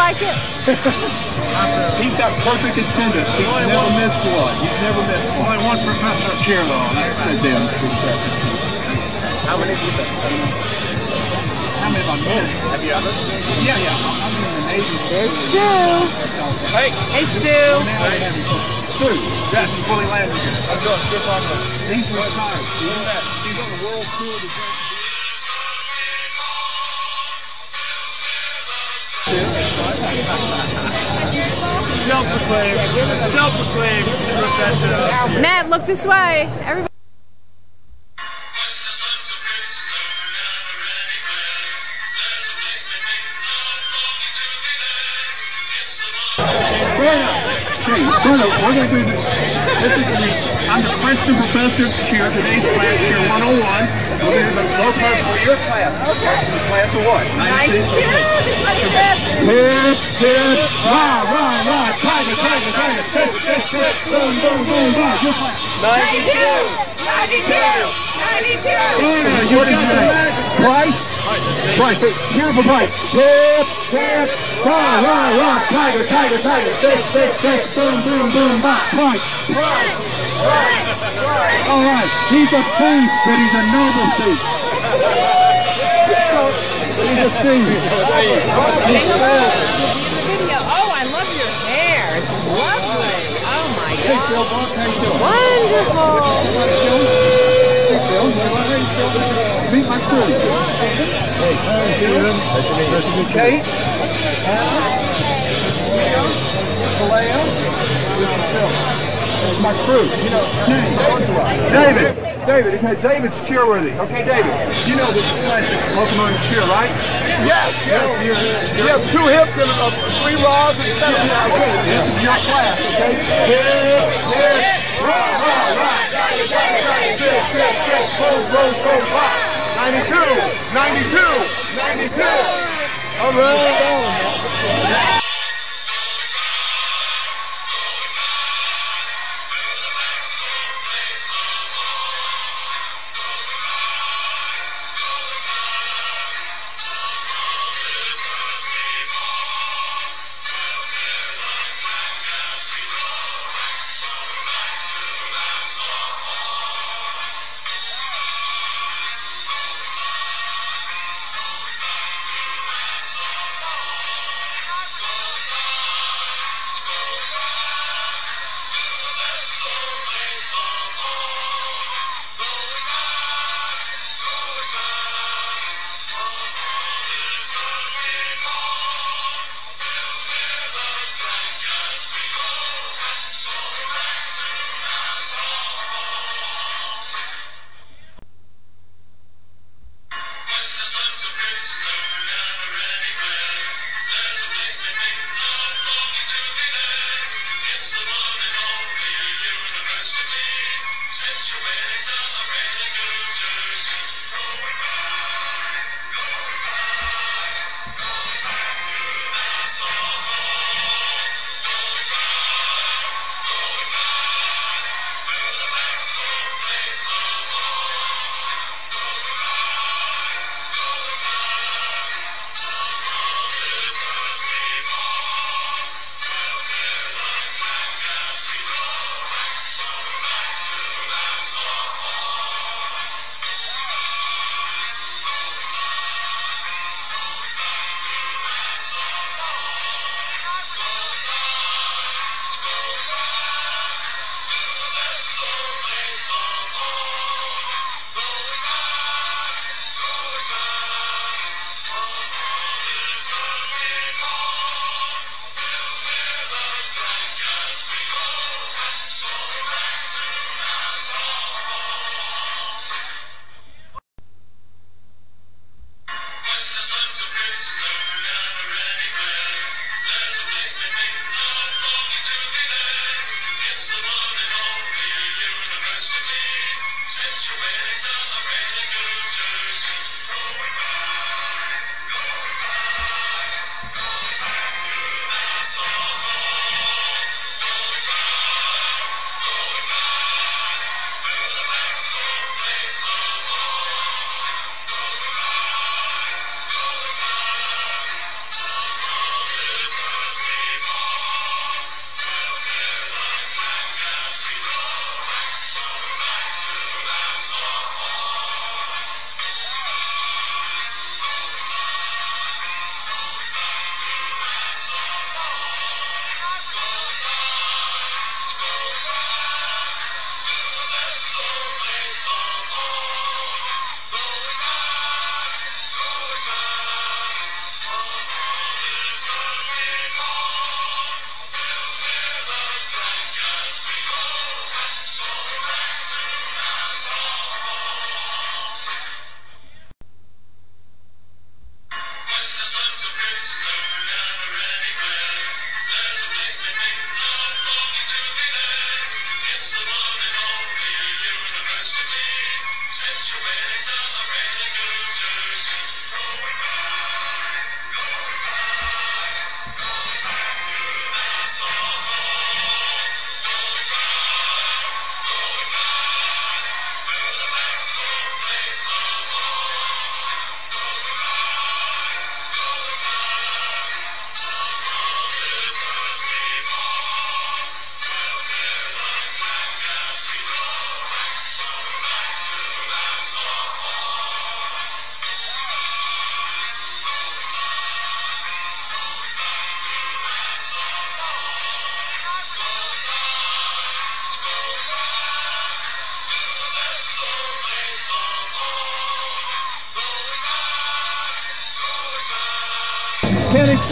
Doesn't he look like it? He's got perfect attendance. He's never missed one. He's never missed one. Only one professor of cheer though. That's That's damn true. How many have you been? How many have I missed? Have you ever? Yeah, yeah. I'm in the Navy. There's Stu. Hey, Hey, Stu. Stu, Yes, Willie Landry. I'm doing good on he's retired. He's on the world tour. Self-proclaimed, self-proclaimed professor. Matt, look this way. Everybody. Stand up. Okay, up. We're going to do this. This is the, I'm the Princeton professor of cheer. Today's class, cheer 101. We're going to do the low part for your class. Okay, class of what? 92. Hip, hip, rah, rah, rah, tiger, tiger, tiger, sit, sit, sit, boom, boom, boom, boom. Your class. 92. 92. Yeah, you got the Price? Price, hey, cheer for Price. Hip, hip, rah, rah, rah, tiger, tiger, tiger, sit, sit, sit, boom, boom, boom, bop. Price. All right, he's a thief, but he's a noble thief. He's a thief. Say hello. You'll be in the video. Oh, I love your hair. It's lovely. Oh my God. how you doing? Wonderful. Hey, hey, Phil. Meet my crew. Hey, nice to meet you. Kate. Hannah. Qalea. This is Phil. This my crew. You know. David. David. Okay, David's cheerworthy. Okay, David. You know the classic locomotive cheer, right? Yes, Yes, You you're have two hips and uh, three rods and seven. Yeah, okay, this is your class, okay? Hip, hip, Cannon cheer crew,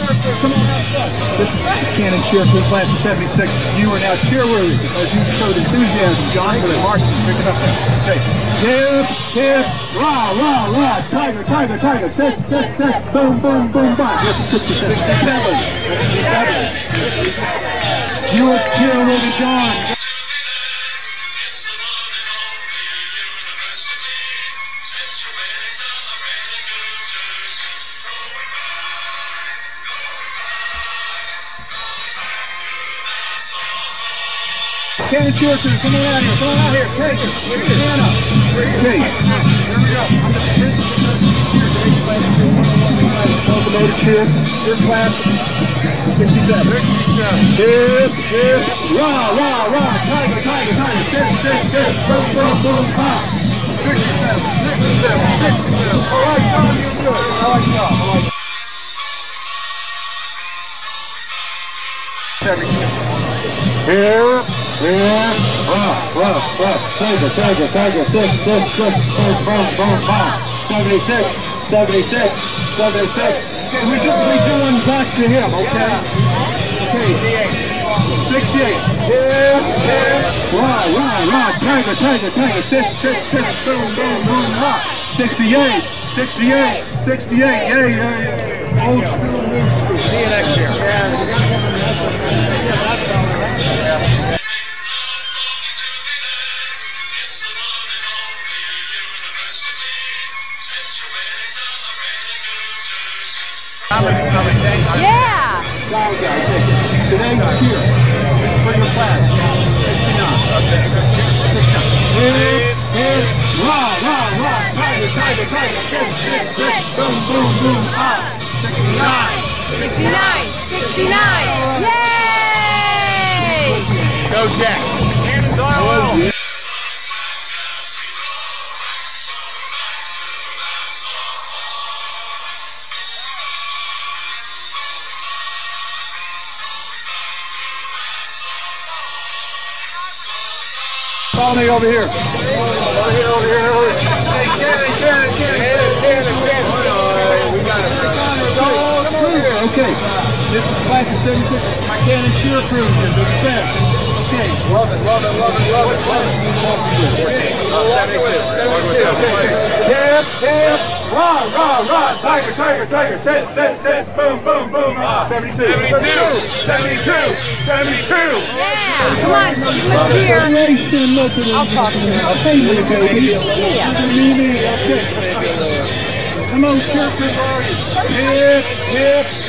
come on out front. This is cheer crew, class of 76. You are now cheerleaders because you showed enthusiasm, John, for the march. Pick it up there. Okay. Hip, hip, rah, rah, rah, tiger, tiger, tiger, sis, sis, sis, boom, boom, boom, bop. Yep, 67. 67. You are cheerleader, John. Cannon crew, come on out here, come on out here. Okay, stand up. Okay. Here we go. I'm the. Locomotive cheer. This class, 67. 67. Hip, hip, rah, rah, rah, tiger, tiger, tiger, sit, sit, sit, boom, boom, boom, pop. 67, 67, 67. All right, John, you're good. I like you. I like you. Here, here, rough, rough, rough, tiger, tiger, tiger, six, six, six, boom, boom, boom, boom, 76, 76, 76. Okay, we do, we doing back to him, okay? Okay. 68. Here, here, rah, rah, rah, tiger, tiger, tiger, six, six, six, boom, boom, boom, rah. 68, 68, 68, yeah, yeah, yeah. Old school, new school. See you next year. Yeah. It's boom, boom, boom, ah, 69. 69. 69. Yay! Go Jack. Cannon Darwell. Follow me over here. Over here, over here, over here. Okay. This is class of 76. My Cannon cheer crew here. The best. Okay. Love it, love it, love it, love it, love it. Hip, hip, rah, rah, rah, tiger, tiger, tiger, sis, sis, sis, boom, boom, boom, ah, 72, 72. 72. 72. Yeah. Come on. Give him a cheer. Generation, look at I'll talk to him. Okay, little baby. Yeah. Okay. Come on, cheer you? Hip, hip,